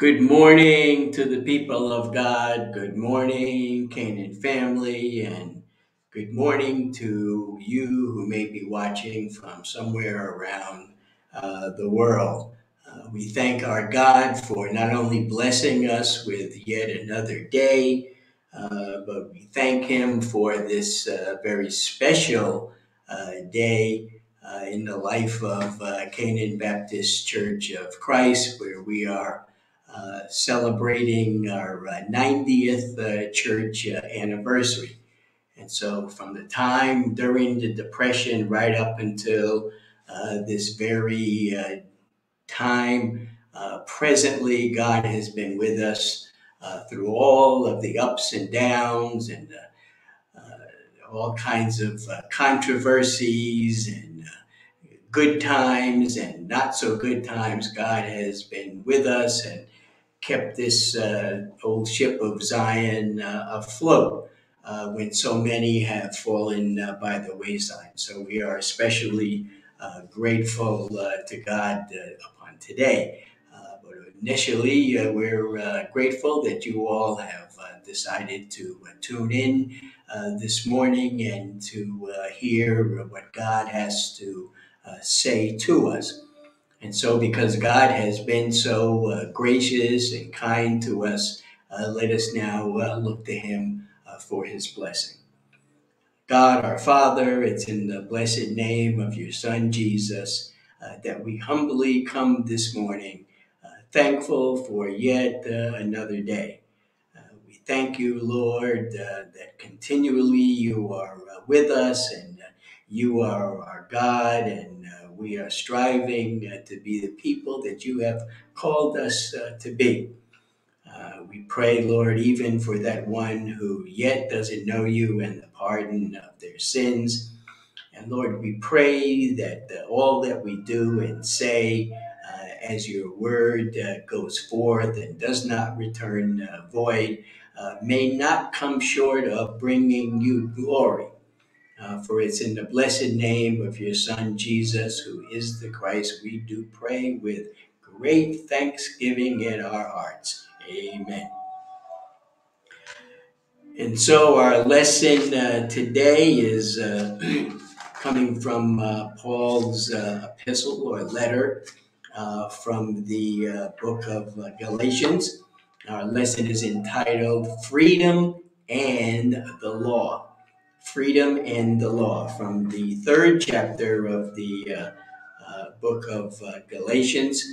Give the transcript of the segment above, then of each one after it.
Good morning to the people of God. Good morning, Canaan family, and good morning to you who may be watching from somewhere around uh, the world. Uh, we thank our God for not only blessing us with yet another day, uh, but we thank Him for this uh, very special uh, day. Uh, in the life of Canaan Baptist Church of Christ, where we are uh, celebrating our uh, 90th uh, church uh, anniversary. And so, from the time during the Depression right up until uh, this very uh, time, presently, God has been with us through all of the ups and downs and all kinds of controversies and good times and not so good times. God has been with us and kept this uh, old ship of Zion uh, afloat uh, when so many have fallen uh, by the wayside. So we are especially uh, grateful to God upon today. but initially, we're grateful that you all have decided to tune in this morning and to hear what God has to say to us. And so, because God has been so uh, gracious and kind to us, uh, let us now uh, look to Him uh, for His blessing. God, our Father, it's in the blessed name of your Son, Jesus, uh, that we humbly come this morning, uh, thankful for yet another day. we thank you, Lord, that continually you are with us and you are our God and we are striving uh, to be the people that you have called us uh, to be. Uh, we pray, Lord, even for that one who yet doesn't know you and the pardon of their sins. And Lord, we pray that uh, all that we do and say uh, as your word uh, goes forth and does not return void may not come short of bringing you glory. Uh, for it's in the blessed name of your Son, Jesus, who is the Christ, we do pray with great thanksgiving in our hearts. Amen. And so our lesson uh, today is uh, coming from uh, Paul's uh, epistle or letter uh, from the book of Galatians. Our lesson is entitled Freedom and the Law freedom and the law from the third chapter of the uh, uh, book of uh, Galatians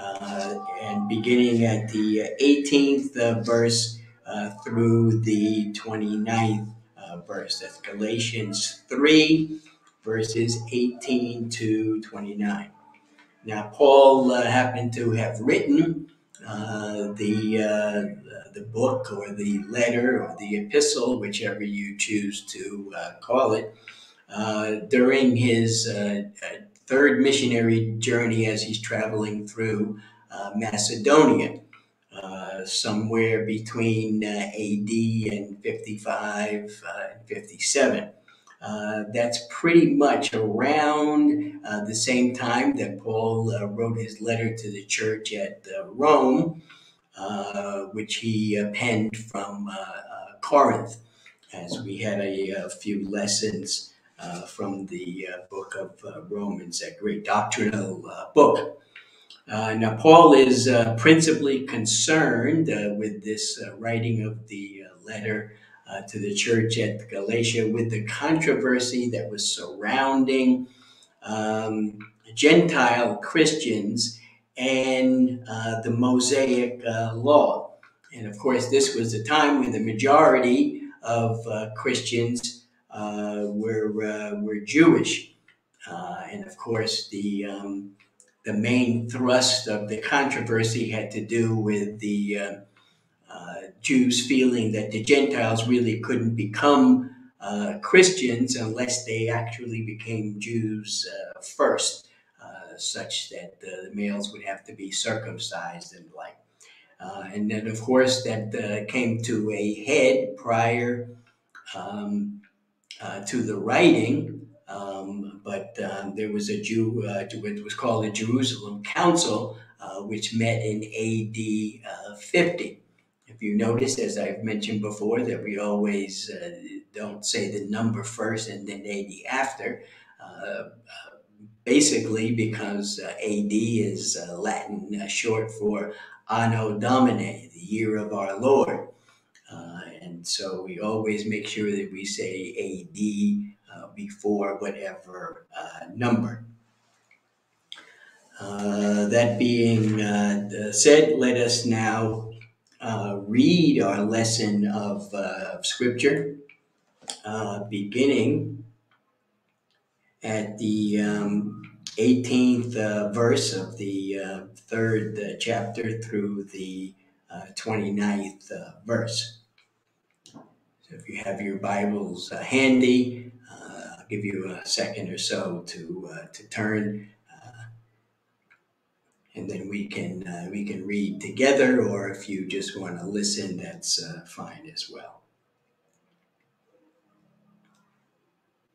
uh, and beginning at the 18th uh, verse uh, through the 29th verse. That's Galatians 3, verses 18 to 29. Now, Paul happened to have written the the book or the letter or the epistle, whichever you choose to uh, call it, uh, during his uh, uh third missionary journey as he's traveling through uh, Macedonia, uh, somewhere between AD and 55 and 57. that's pretty much around the same time that Paul wrote his letter to the church at Rome. Uh, which he uh, penned from uh, Corinth, as we had a, a few lessons from the book of Romans, that great doctrinal book. Uh, now, Paul is uh, principally concerned uh, with this writing of the letter to the church at Galatia with the controversy that was surrounding um, Gentile Christians and uh, the Mosaic uh, Law. And of course, this was a time when the majority of uh, Christians uh, were, uh, were Jewish. Uh, and of course, the, um, the main thrust of the controversy had to do with the Jews feeling that the Gentiles really couldn't become Christians unless they actually became Jews first such that the males would have to be circumcised and like. Uh, and then, of course, that uh, came to a head prior um, uh, to the writing. Um, but um, there was a Jew, uh, it was called the Jerusalem Council uh, which met in AD uh, 50. If you notice, as I've mentioned before, that we always uh, don't say the number first and then AD after, uh, basically because AD is Latin short for Anno Domini, the year of our Lord. Uh, and so we always make sure that we say AD uh, before whatever uh, number. Uh, that being uh, said, let us now uh, read our lesson of, of Scripture, beginning at the um, 18th verse of the third chapter through the 29th verse. So if you have your Bibles uh, handy, uh, I'll give you a second or so to uh, to turn, uh, and then we can uh, we can read together. Or if you just want to listen, that's uh, fine as well.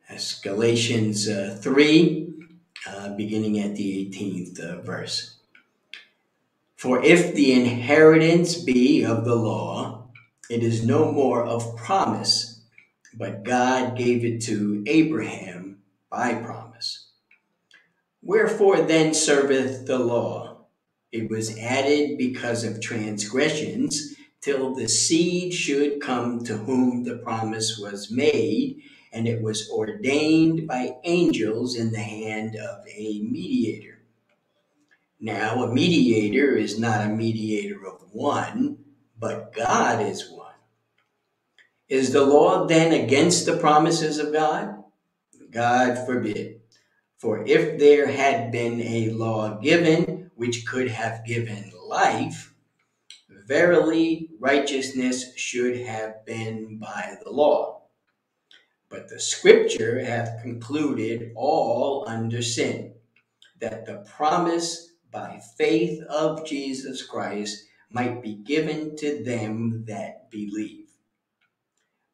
That's Galatians three, Uh, beginning at the 18th uh, verse. For if the inheritance be of the law, it is no more of promise, but God gave it to Abraham by promise. Wherefore then serveth the law? It was added because of transgressions, till the seed should come to whom the promise was made, and it was ordained by angels in the hand of a mediator. Now, a mediator is not a mediator of one, but God is one. Is the law then against the promises of God? God forbid. For if there had been a law given which could have given life, verily righteousness should have been by the law. But the scripture hath concluded all under sin, that the promise by faith of Jesus Christ might be given to them that believe.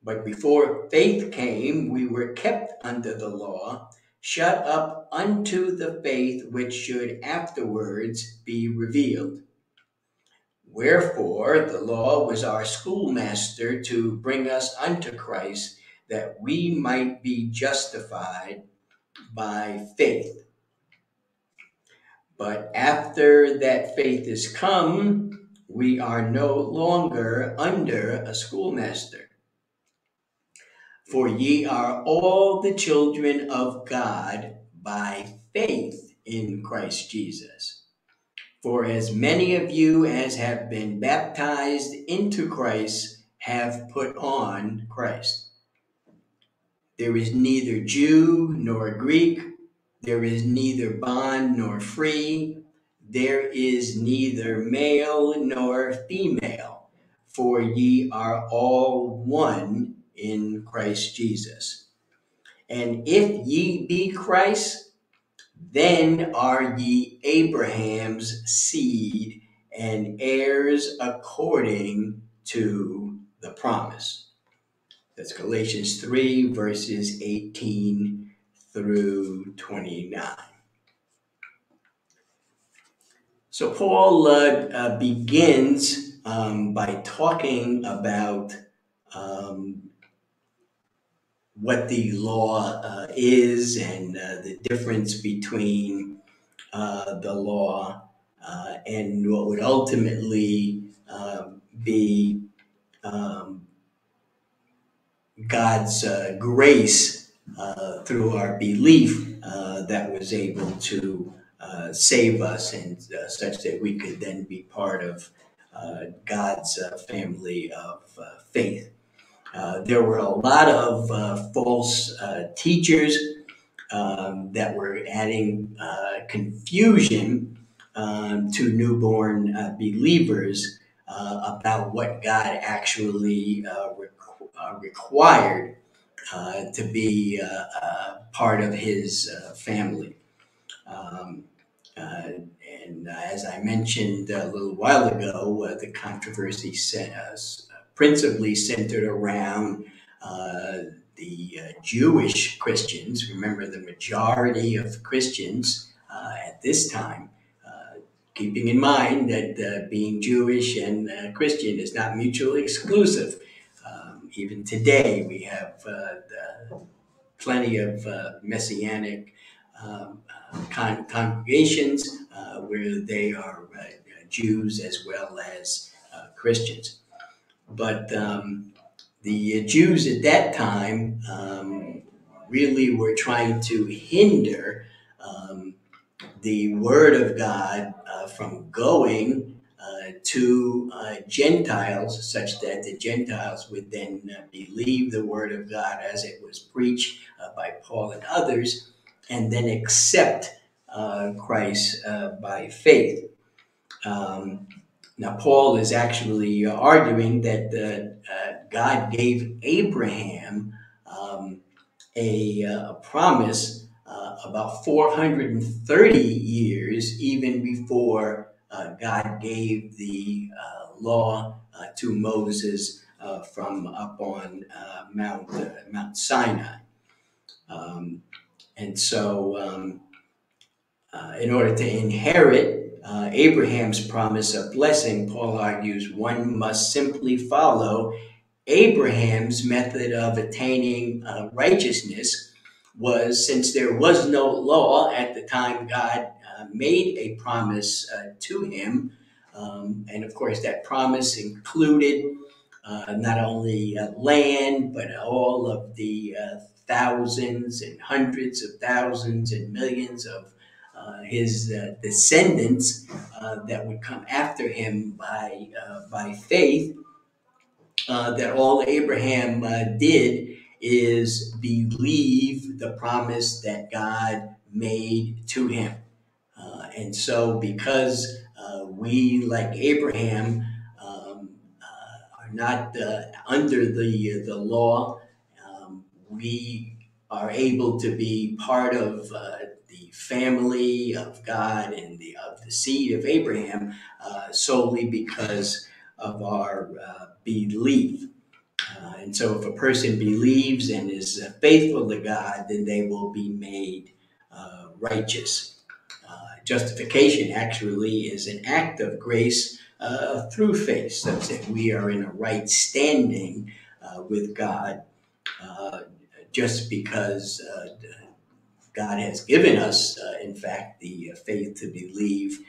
But before faith came, we were kept under the law, shut up unto the faith which should afterwards be revealed. Wherefore the law was our schoolmaster to bring us unto Christ, that we might be justified by faith. But after that faith is come, we are no longer under a schoolmaster. For ye are all the children of God by faith in Christ Jesus. For as many of you as have been baptized into Christ have put on Christ. There is neither Jew nor Greek, there is neither bond nor free, there is neither male nor female, for ye are all one in Christ Jesus. And if ye be Christ, then are ye Abraham's seed and heirs according to the promise. That's Galatians 3, verses 18 through 29. So Paul uh, uh, begins um, by talking about um, what the law uh, is and uh, the difference between uh, the law uh, and what would ultimately be um, God's uh, grace uh, through our belief that was able to save us and such that we could then be part of God's family of faith. Uh, there were a lot of uh, false uh, teachers um, that were adding uh, confusion um, to newborn uh, believers about what God actually required to be part of His family. Um, and as I mentioned a little while ago, the controversy set us principally centered around uh, the uh, Jewish Christians. Remember, the majority of Christians uh, at this time uh, keeping in mind that uh, being Jewish and uh, Christian is not mutually exclusive. Even today, we have uh, plenty of uh, messianic um, con- congregations where they are Jews as well as Christians. But um, the Jews at that time um, really were trying to hinder um, the word of God uh, from going uh, to uh, Gentiles, such that the Gentiles would then uh, believe the word of God as it was preached uh, by Paul and others, and then accept uh, Christ by faith. Um, now, Paul is actually arguing that God gave Abraham um, a, a promise uh, about 430 years even before uh, God gave the uh, law uh, to Moses uh, from up on Mount Mount Sinai. Um, and so, um, in order to inherit Abraham's promise of blessing, Paul argues one must simply follow Abraham's method of attaining righteousness was since there was no law at the time God made a promise uh, to him. Um, and of course, that promise included uh, not only uh, land, but all of the uh, thousands and hundreds of thousands and millions of uh, his descendants that would come after him by, by faith. that all Abraham did is believe the promise that God made to him. And so, because uh, we, like Abraham, um, uh, are not uh, under the, the law, um, we are able to be part of the family of God and the, of the seed of Abraham solely because of our belief. Uh, and so, if a person believes and is faithful to God, then they will be made uh, righteous. Uh, justification actually is an act of grace uh, through faith, such that we are in a right standing uh, with God just because God has given us, in fact, the faith to believe.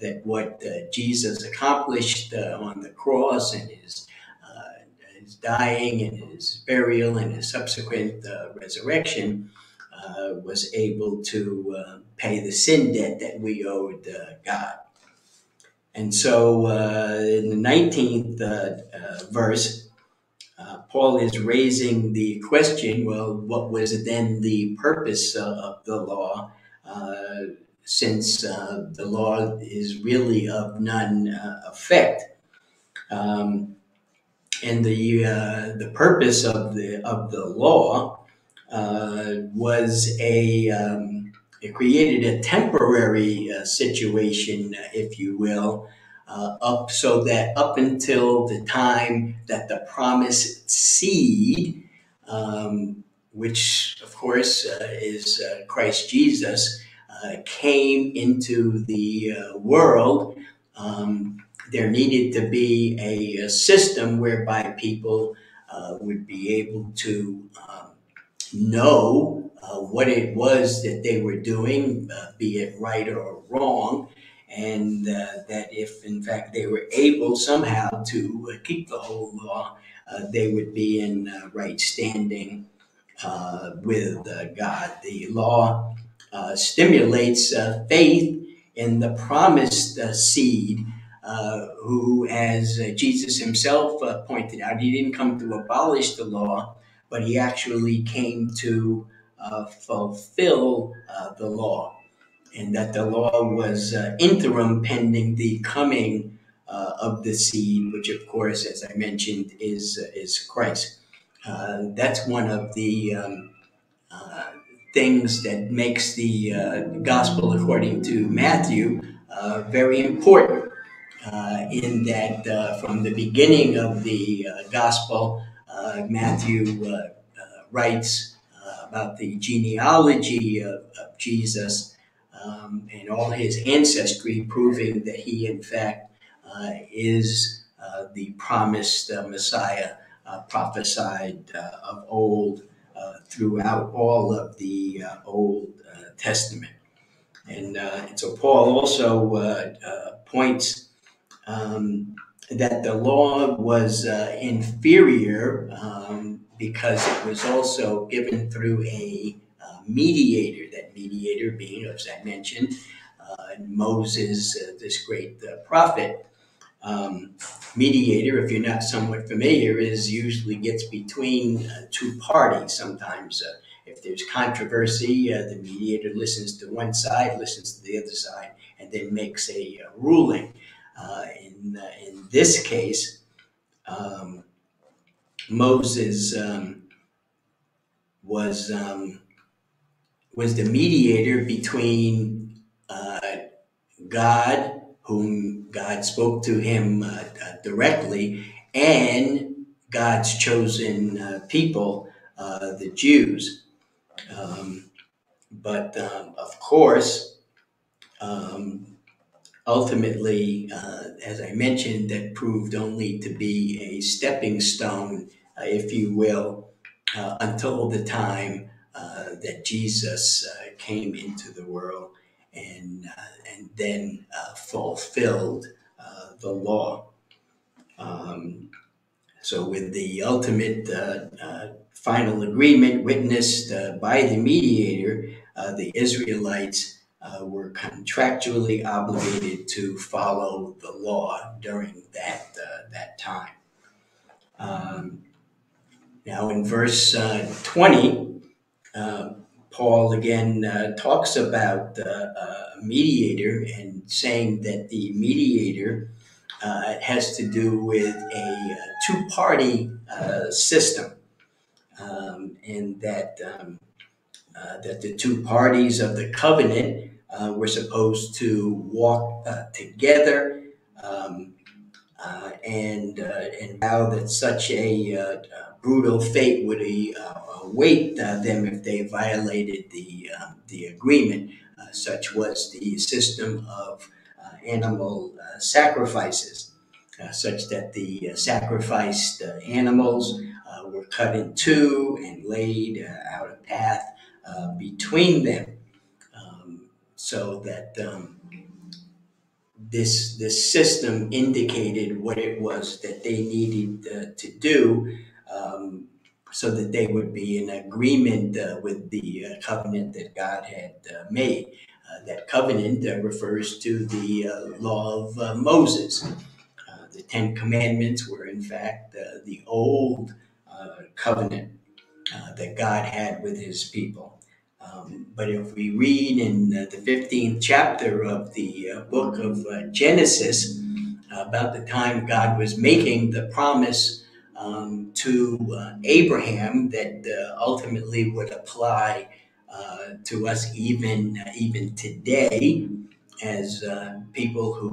that what Jesus accomplished on the cross and his his dying and his burial and his subsequent uh, resurrection uh, was able to uh, pay the sin debt that we owed uh, God. And so uh, in the 19th uh, verse, Paul is raising the question well, what was then the purpose of the law? since the law is really of none effect. Um, and the uh, the purpose of the of the law uh, was a um, it created a temporary uh, situation, if you will, uh, up so that up until the time that the promised seed, um, which of course uh, is uh, Christ Jesus, came into the world. Um, there needed to be a, a system whereby people uh, would be able to um, know uh, what it was that they were doing, uh, be it right or wrong, and uh, that if in fact they were able somehow to uh, keep the whole law, uh, they would be in right standing with God. The law stimulates faith in the promised seed uh, who, as uh, Jesus himself uh, pointed out, he didn't come to abolish the law, but he actually came to uh, fulfill uh, the law, and that the law was interim pending the coming of the seed, which, of course, as I mentioned, is is Christ. that's one of the um, things that makes the gospel according to Matthew very important uh, in that uh, from the beginning of the uh, gospel, Uh, Matthew uh, uh, writes about the genealogy of, of Jesus um, and all his ancestry, proving that he, in fact, uh, is uh, the promised uh, Messiah prophesied of old throughout all of the Old Testament. And, and so Paul also points um, that the law was uh, inferior um, because it was also given through a uh, mediator, that mediator being, as I mentioned, uh, Moses, uh, this great uh, prophet. Um, mediator, if you're not somewhat familiar, is usually gets between uh, two parties. Sometimes, if there's controversy, the mediator listens to one side, listens to the other side, and then makes a ruling. In, in this case, um, Moses um, was um, was the mediator between uh, God, whom God spoke to him uh, uh, directly, and God's chosen uh, people, uh, the Jews. Um, but um, of course, um, ultimately, uh, as I mentioned, that proved only to be a stepping stone, uh, if you will, uh, until the time uh, that Jesus uh, came into the world and, uh, and then fulfilled the law. Um, so, with the ultimate final agreement witnessed by the mediator, the Israelites uh, were contractually obligated to follow the law during that uh, that time. Um, now, in verse uh, 20, uh, Paul again uh, talks about uh, a mediator and saying that the mediator has to do with a two party system, um, and that. Um, that the two parties of the covenant uh, we're supposed to walk uh, together um, uh, and uh, and vow that such a uh, brutal fate would await them if they violated the um, the agreement. such was the system of animal sacrifices, such that the sacrificed animals were cut in two and laid out a path between them so that um, this this system indicated what it was that they needed uh, to do um, so that they would be in agreement uh, with the uh, covenant that God had uh, made. Uh, that covenant uh, refers to the law of Moses. the Ten Commandments were, in fact, the old covenant that God had with his people. Um, but if we read in the 15th chapter of the uh, book of uh, Genesis, uh, about the time God was making the promise um, to uh, Abraham that uh, ultimately would apply to us even, even today as people who,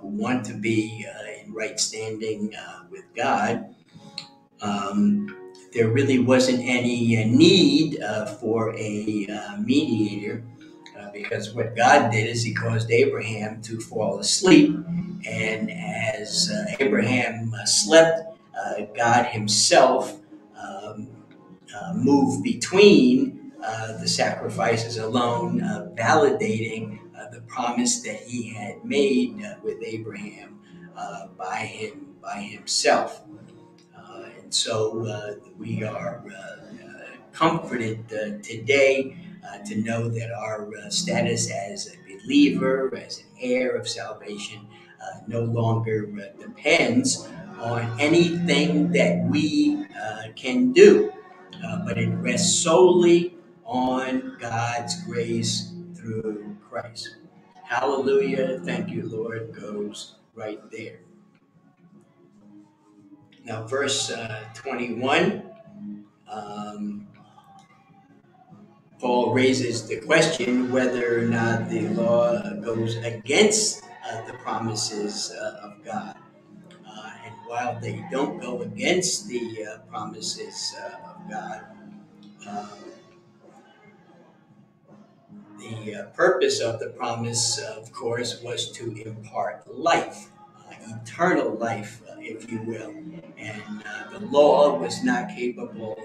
who want to be in right standing with God. Um, there really wasn't any uh, need uh, for a uh, mediator uh, because what God did is He caused Abraham to fall asleep. And as uh, Abraham slept, God Himself um, moved between the sacrifices alone, validating the promise that He had made with Abraham by Him by Himself so uh, we are uh, uh, comforted today to know that our status as a believer, as an heir of salvation, no longer depends on anything that we can do, but it rests solely on God's grace through Christ. Hallelujah. Thank you, Lord, goes right there. Now, verse uh, 21, um, Paul raises the question whether or not the law goes against uh, the promises uh, of God. Uh, and while they don't go against the uh, promises of God, um, the purpose of the promise, of course, was to impart life, eternal life, uh, if you will. And uh, the law was not capable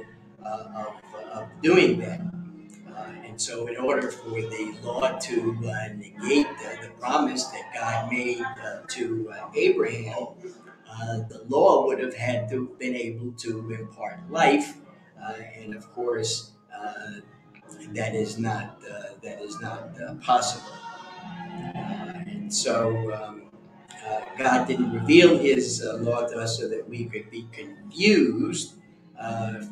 uh, of, of, doing that. Uh, and so, in order for the law to uh, negate the, the, promise that God made uh, to Abraham, the law would have had to have been able to impart life. and of course, that is not that is not possible. And so um, uh, God didn't reveal His uh, law to us so that we could be confused,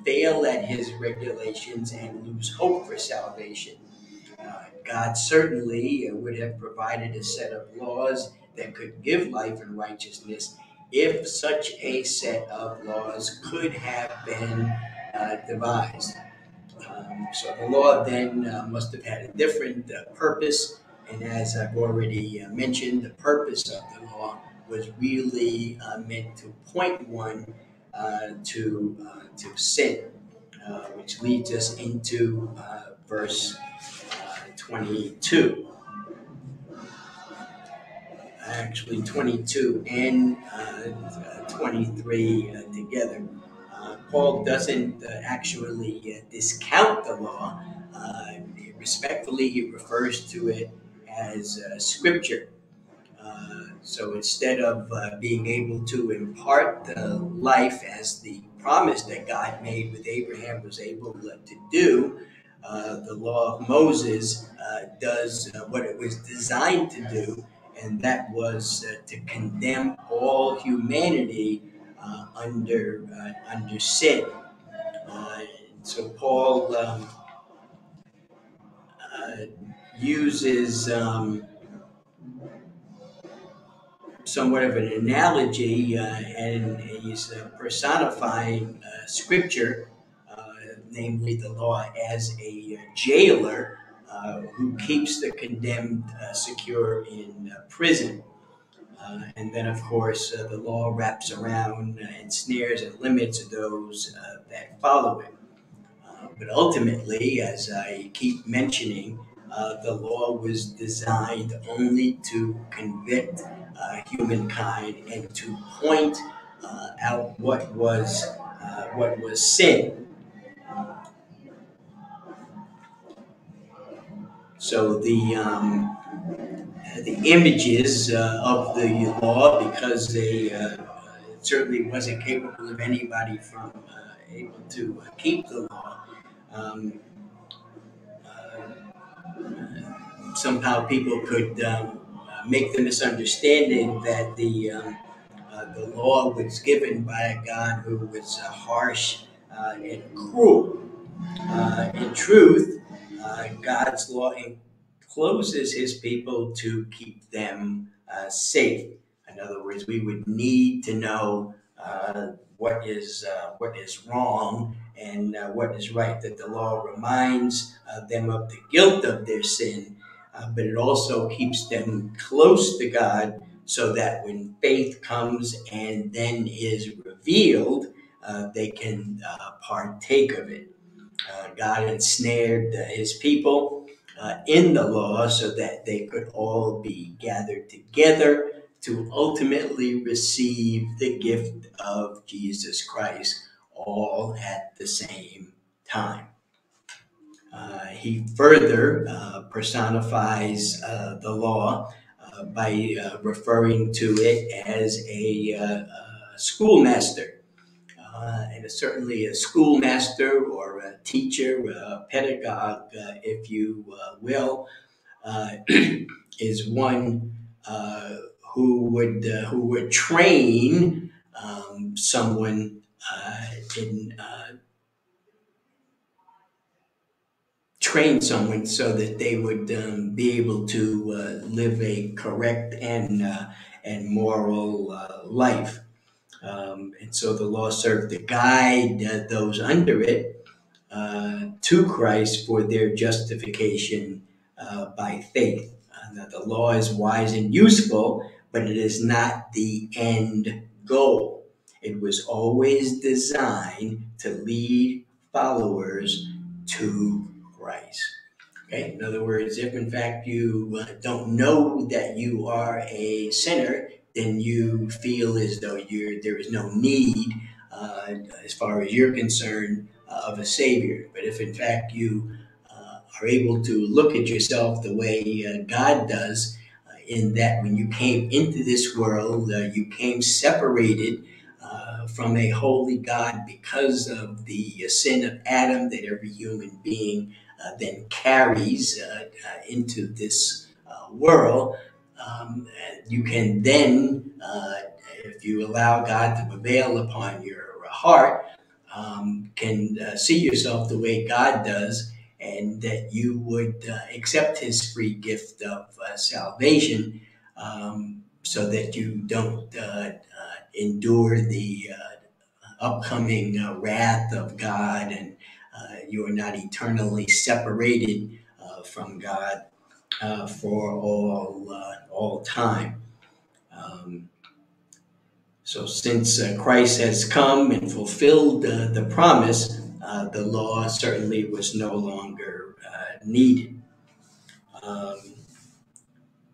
fail at His regulations, and lose hope for salvation. God certainly would have provided a set of laws that could give life and righteousness if such a set of laws could have been uh, devised. Um, so the law then uh, must have had a different uh, purpose. And as I've already uh, mentioned, the purpose of the law was really uh, meant to point one uh, to, to sin, which leads us into verse 22 actually 22 and uh, 23 uh, together. Paul doesn't uh, actually uh, discount the law. Uh, respectfully, he refers to it as scripture. so instead of being able to impart the life as the promise that God made with Abraham was able to do, uh, the law of Moses uh, does uh, what it was designed to do, and that was to condemn all humanity uh, under uh, under sin. Uh, so Paul um, uses um, somewhat of an analogy, uh, and he's uh, personifying uh, Scripture, namely the law, as a jailer who keeps the condemned secure in prison. Uh, and then, of course, uh, the law wraps around and snares and limits those uh, that follow it. Uh, but ultimately, as I keep mentioning, uh, the law was designed only to convict uh, humankind and to point out what was what was sin. So the um, the images uh, of the law because they uh, certainly wasn't capable of anybody from uh, able to keep the law. Um, somehow people could um, make the misunderstanding that the um, uh, the law was given by a God who was uh, harsh uh, and cruel. in truth, God's law closes his people to keep them uh, safe. In other words, we would need to know uh, what is uh, what is wrong and uh, what is right. That the law reminds uh, them of the guilt of their sin, uh, but it also keeps them close to God, so that when faith comes and then is revealed, they can partake of it. God ensnared His people uh, in the law so that they could all be gathered together to ultimately receive the gift of Jesus Christ all at the same time. Uh, he further uh, personifies uh, the law uh, by uh, referring to it as a schoolmaster uh, and certainly a schoolmaster or a teacher, a pedagogue, if you will, is one who would who would train um, someone in train someone so that they would um, be able to live a correct and and moral life. Um, and so the law served to guide uh, those under it uh, to Christ for their justification uh, by faith. Uh, the law is wise and useful, but it is not the end goal. It was always designed to lead followers to Christ. Okay? In other words, if in fact you uh, don't know that you are a sinner, then you feel as though you're, there is no need, uh, as far as you're concerned, uh, of a Savior. But if in fact you uh, are able to look at yourself the way uh, God does, in that when you came into this world, you came separated from a holy God because of the sin of Adam that every human being uh, then carries uh, uh, into this world, um, you can then, if you allow God to prevail upon your heart, um, can see yourself the way God does and that you would uh, accept his free gift of uh, salvation um, so that you don't uh, endure the upcoming wrath of God and uh, you are not eternally separated uh, from God uh, for all all time. Um, so, since Christ has come and fulfilled the promise, the law certainly was no longer needed. Um,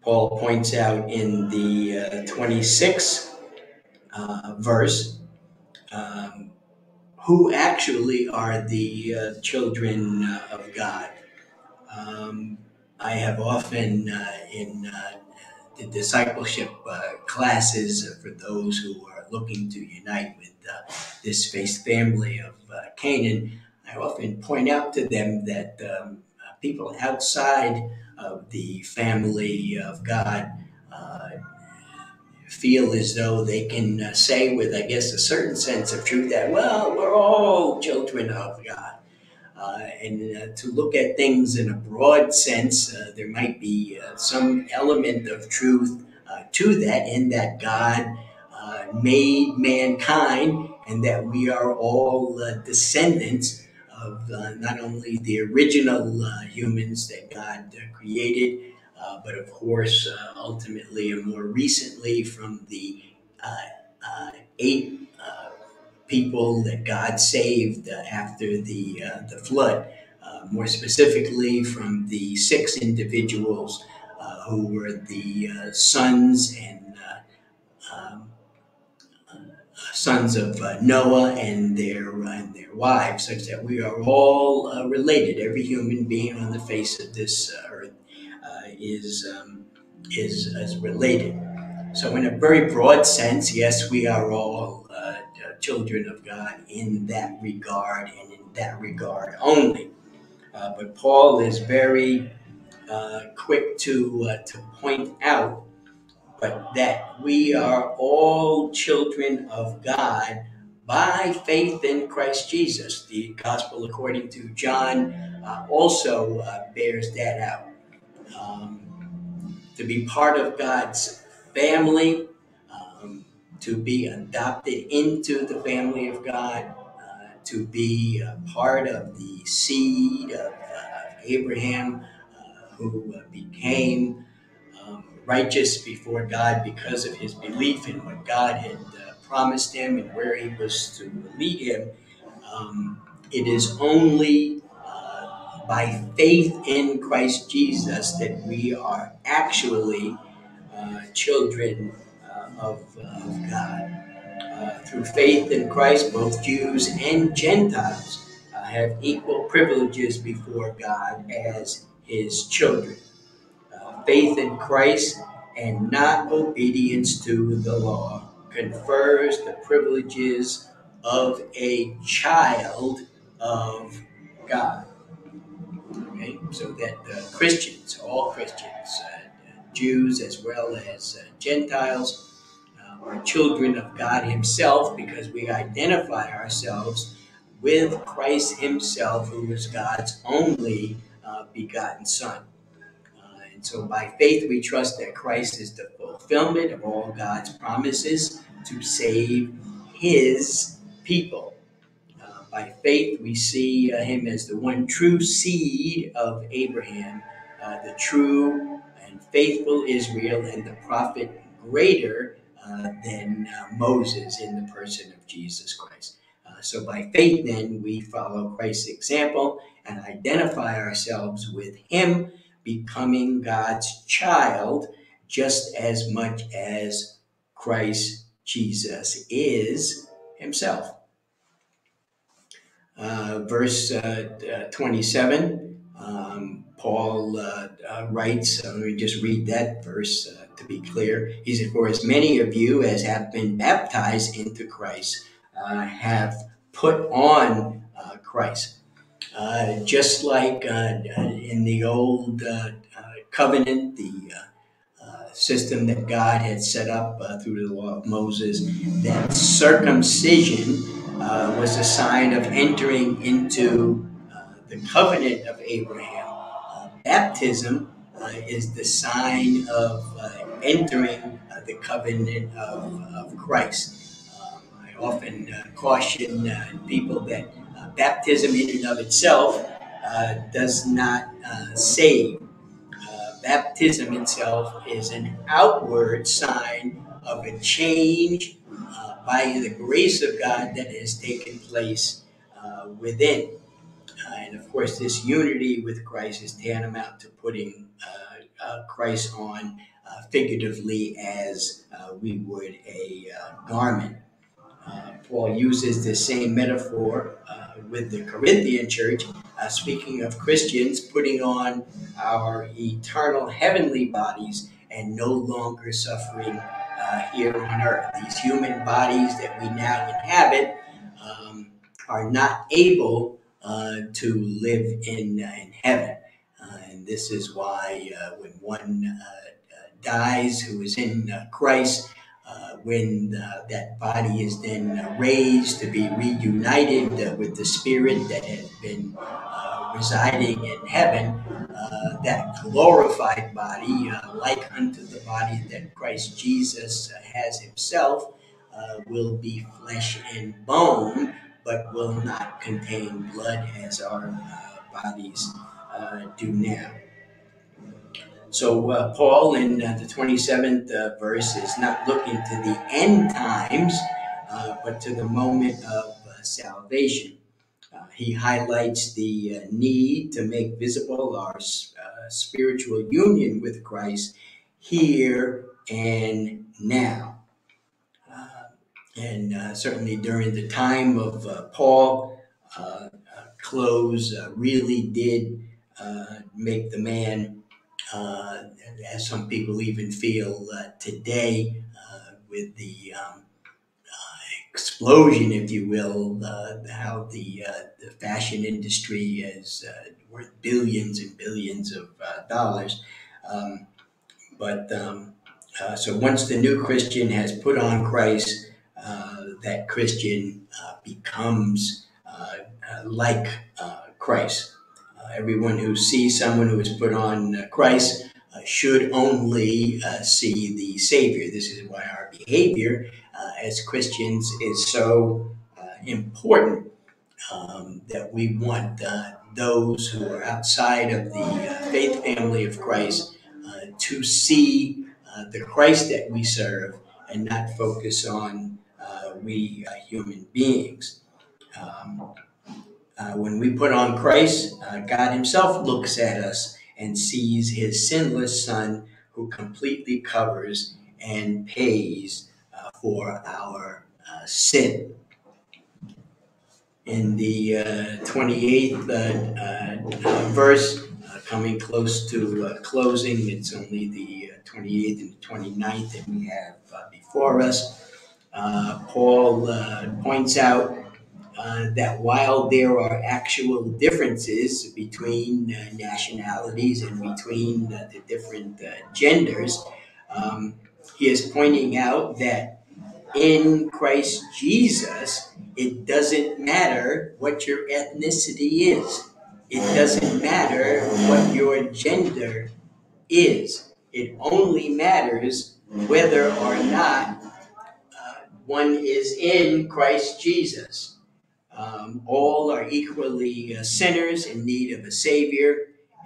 Paul points out in the uh, 26th uh, verse um, who actually are the uh, children uh, of God. Um, I have often uh, in uh, the discipleship uh, classes for those who are looking to unite with uh, this faith family of Canaan, I often point out to them that um, people outside of the family of God feel as though they can uh, say with, I guess, a certain sense of truth that, well, we're all children of God. Uh, and uh, to look at things in a broad sense, uh, there might be uh, some element of truth uh, to that, in that God made mankind and that we are all uh, descendants of uh, not only the original uh, humans that God created, uh, but of course, uh, ultimately and more recently, from the uh, eight people that God saved after the the flood. more specifically, from the six individuals who were the sons and um, sons of uh, Noah and their uh, and their wives, such that we are all uh, related. Every human being on the face of this earth is, um, is, is related. So, in a very broad sense, yes, we are all uh, children of God in that regard and in that regard only. Uh, but Paul is very uh, quick to, uh, to point out but that we are all children of God by faith in Christ Jesus. The gospel according to John uh, also uh, bears that out um, to be part of God's family, um, to be adopted into the family of God, uh, to be part of the seed of uh, Abraham, uh, who became um, righteous before God because of his belief in what God had uh, promised him and where he was to lead him. Um, it is only by faith in Christ Jesus that we are actually uh, children uh, of, of, God. Uh, through faith in Christ, both Jews and Gentiles uh, have equal privileges before God as his children. Faith in Christ and not obedience to the law confers the privileges of a child of God. Okay, so that uh, Christians, all Christians, uh, Jews as well as uh, Gentiles, uh, are children of God Himself because we identify ourselves with Christ Himself, who is God's only uh, begotten Son. Uh, so by faith, we trust that Christ is the fulfillment of all God's promises to save His people. By faith, we see uh, him as the one true seed of Abraham, uh, the true and faithful Israel, and the prophet greater uh, than uh, Moses in the person of Jesus Christ. Uh, so, by faith, then, we follow Christ's example and identify ourselves with Him, becoming God's child just as much as Christ Jesus is Himself. Uh, verse uh, uh 27, um, Paul uh, uh, writes, let me just read that verse to be clear. He said, For as many of you as have been baptized into Christ have put on Christ. Just like in the old covenant, the system that God had set up uh, through the law of Moses, that circumcision uh, was a sign of entering into uh, the covenant of Abraham. Uh, baptism uh, is the sign of uh, entering the covenant of, of Christ. Um, I often caution people that baptism in and of itself does not save baptism itself is an outward sign of a change uh, by the grace of God that has taken place uh, within. Uh, and of course, this unity with Christ is tantamount to putting uh, uh, Christ on uh, figuratively as we would a garment. Paul uses the same metaphor with the Corinthian church, uh, speaking of Christians putting on our eternal heavenly bodies and no longer suffering uh, here on earth. These human bodies that we now inhabit um, are not able uh, to live in, uh, in heaven. Uh, and this is why uh, when one dies who is in Christ, uh, when uh, that body is then uh, raised to be reunited uh, with the spirit that has been uh, residing in heaven, that glorified body, like unto the body that Christ Jesus has himself, will be flesh and bone, but will not contain blood as our bodies do now. So uh, Paul in uh, the 27th uh, verse is not looking to the end times, uh, but to the moment of uh, salvation. Uh, he highlights the need to make visible our spiritual union with Christ here and now. and certainly during the time of Paul, clothes really did make the man uh, as some people even feel uh, today uh, with the um, uh, explosion, if you will, uh, how the, the fashion industry is worth billions and billions of dollars. Um, but um, so once the new Christian has put on Christ, that Christian becomes like Christ everyone who sees someone who has put on uh, Christ uh, should only uh, see the Savior. This is why our behavior as Christians is so important um, that we want those who are outside of the faith family of Christ to see the Christ that we serve and not focus on we human beings. Um, uh, when we put on Christ, uh, God Himself looks at us and sees His sinless Son who completely covers and pays uh, for our uh, sin. In the 28th uh, uh, verse, coming close to closing, it's only the 28th and 29th that we have before us. Paul points out uh, that while there are actual differences between uh, nationalities and between uh, the different uh, genders, um, he is pointing out that in Christ Jesus, it doesn't matter what your ethnicity is. It doesn't matter what your gender is. It only matters whether or not uh, one is in Christ Jesus. Um, all are equally uh, sinners in need of a Savior,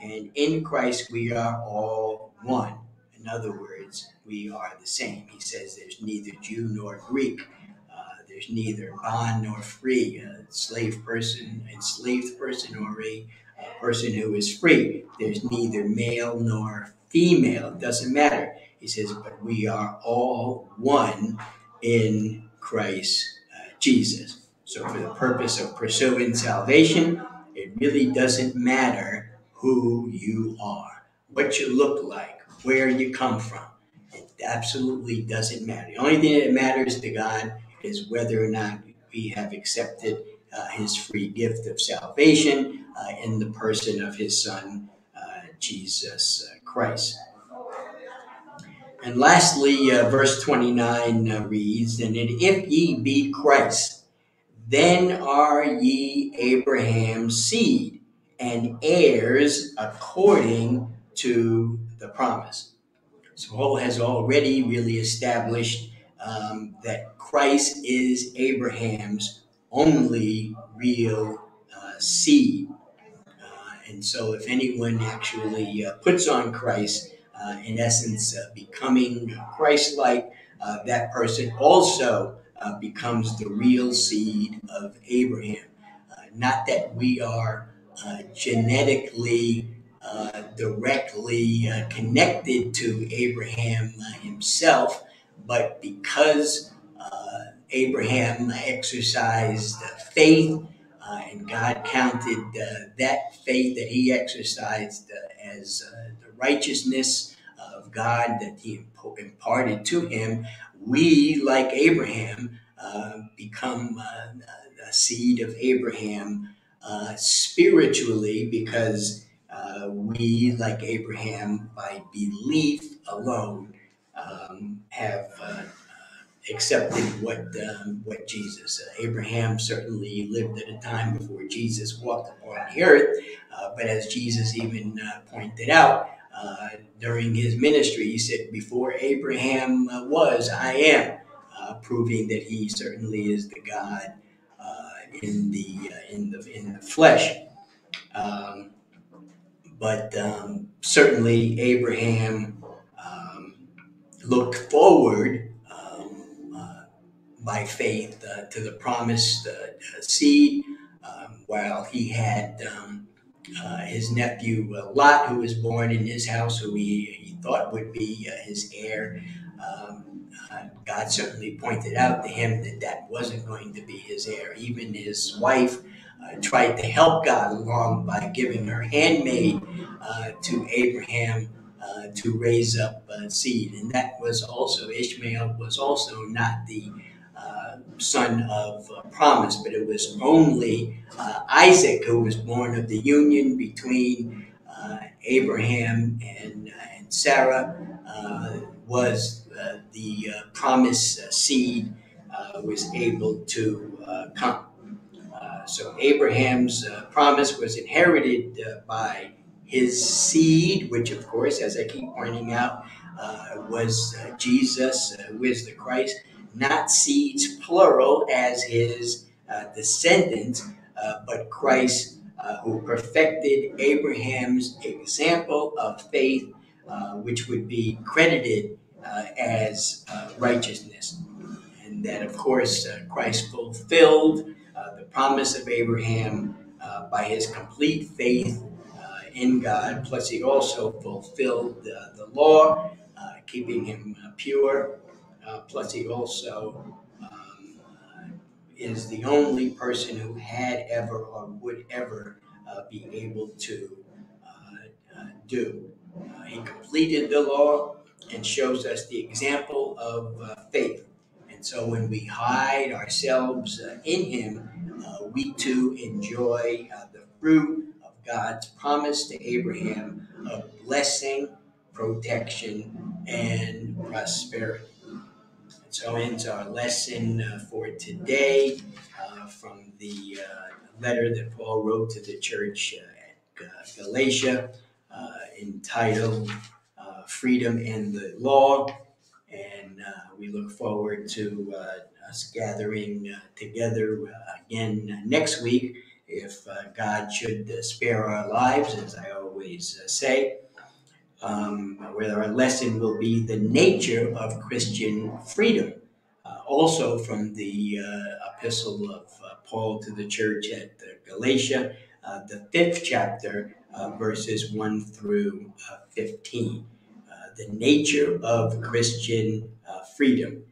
and in Christ we are all one. In other words, we are the same. He says there's neither Jew nor Greek, uh, there's neither bond nor free, a slave person, enslaved person, or a, a person who is free. There's neither male nor female. It doesn't matter. He says, but we are all one in Christ uh, Jesus. So, for the purpose of pursuing salvation, it really doesn't matter who you are, what you look like, where you come from. It absolutely doesn't matter. The only thing that matters to God is whether or not we have accepted uh, His free gift of salvation uh, in the person of His Son, uh, Jesus uh, Christ. And lastly, uh, verse 29 uh, reads, And if ye be Christ, then are ye Abraham's seed and heirs according to the promise. So Paul has already really established um, that Christ is Abraham's only real uh, seed. Uh, and so if anyone actually uh, puts on Christ, uh, in essence, uh, becoming Christ like, uh, that person also uh, becomes the real seed of Abraham. Uh, not that we are uh, genetically directly connected to Abraham himself, but because Abraham exercised faith. Uh, and God counted uh, that faith that he exercised uh, as the righteousness of God that he imparted to him, we, like Abraham, uh, become uh, a seed of Abraham uh, spiritually because uh, we, like Abraham, by belief alone, um, have uh, accepted what um, what Jesus. Uh, Abraham certainly lived at a time before Jesus walked upon the earth, uh, but as Jesus even uh, pointed out uh, during his ministry, he said, "Before Abraham uh, was, I am," uh, proving that he certainly is the God in the in the in the flesh. Um, but um, certainly Abraham um, looked forward by faith uh, to the promised uh, seed, um, while he had um, uh, his nephew uh, Lot, who was born in his house, who he, he thought would be uh, his heir. Um, God certainly pointed out to him that that wasn't going to be his heir. Even his wife tried to help God along by giving her handmaid to Abraham uh, to raise up uh, seed. And that was also, Ishmael was also not the uh, son of uh, promise, but it was only uh, Isaac who was born of the union between uh, Abraham and, uh, and Sarah, was the promised seed was able to come. so Abraham's promise was inherited by his seed, which, of course, as I keep pointing out, uh, was uh, Jesus, uh, who is the Christ, not seeds plural as his uh, descendants, uh, but Christ uh, who perfected Abraham's example of faith, uh, which would be credited uh, as uh, righteousness. And that, of course, Christ fulfilled the promise of Abraham by his complete faith in God. Plus, he also fulfilled the law, keeping him pure uh, plus, he also um, is the only person who had ever or would ever uh, be able to uh, uh, do. Uh, he completed the law and shows us the example of faith. And so, when we hide ourselves in Him, we too enjoy the fruit of God's promise to Abraham of blessing, protection, and prosperity. So ends our lesson uh, for today uh, from the uh, letter that Paul wrote to the church uh, at uh, Galatia uh, entitled Freedom and the Law. And we look forward to us gathering together again next week if God should spare our lives, as I always say um, where our lesson will be the nature of Christian freedom, uh, also from the uh, epistle of uh, Paul to the church at Galatia, uh, the fifth chapter, uh, verses 1 through 15. the nature of Christian freedom,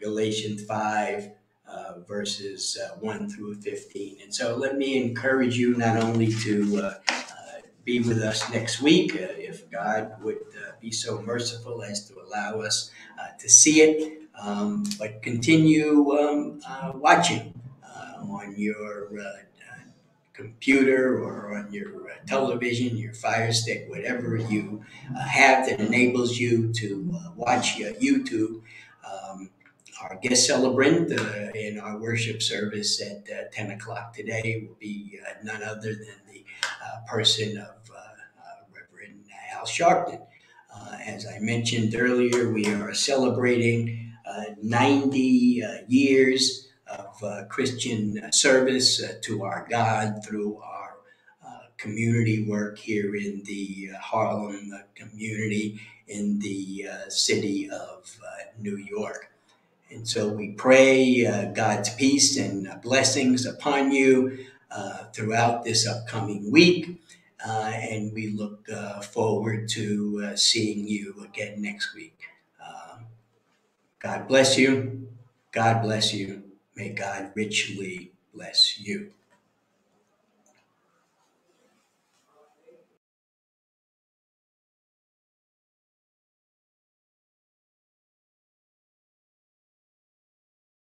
Galatians 5, uh, verses uh, 1 through 15. And so let me encourage you not only to uh, be with us next week, if God would be so merciful as to allow us to see it, um, but continue um, uh, watching uh, on your uh, computer or on your uh, television, your Fire Stick, whatever you uh, have that enables you to watch YouTube. Um, our guest celebrant in our worship service at 10 o'clock today will be none other than person of Reverend Al Sharpton. as I mentioned earlier, we are celebrating uh, 90 uh, years of uh, Christian service to our God through our community work here in the Harlem community in the city of New York. And so we pray uh, God's peace and uh, blessings upon you uh, Uh, throughout this upcoming week. Uh, and we look uh, forward to seeing you again next week. Um, God bless you. God bless you. May God richly bless you.